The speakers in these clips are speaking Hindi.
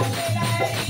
Saturday.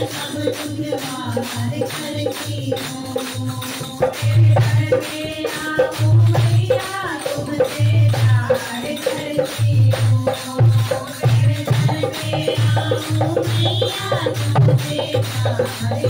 सब दुख बाहर करती हूँ मैया तुमसे प्यार करती हूँ मैया तुमसे प्यार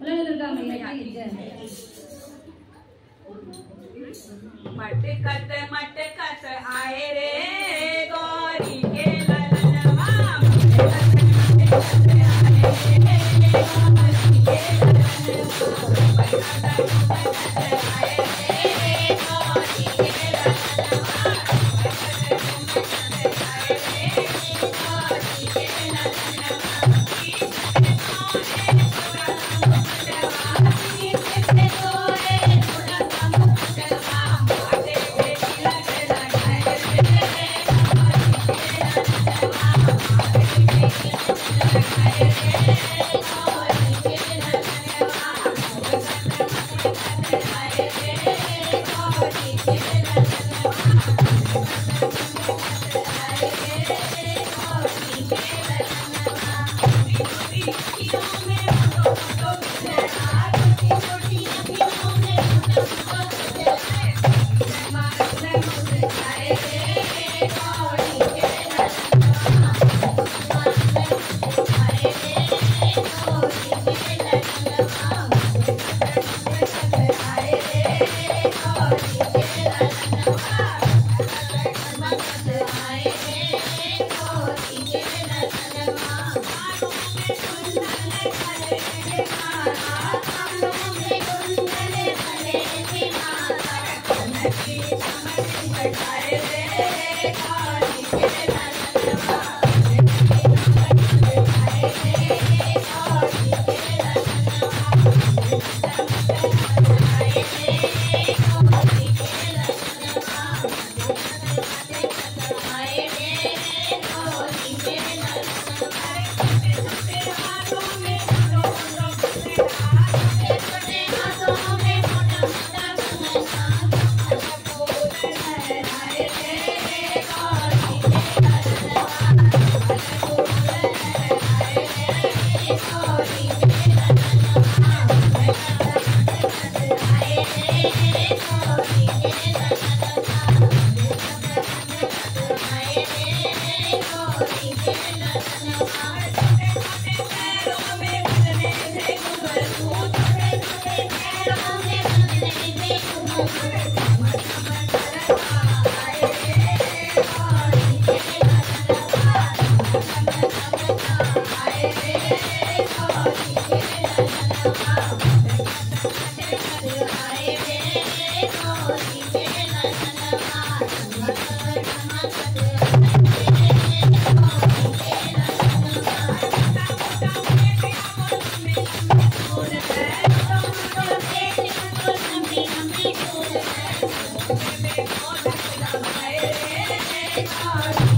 बोले दुर्गा मैया की जय मटकत मटकत आए रे गौरी के ललनवा। मटकत मटकत आए रे गौरी के ललनवा। hard.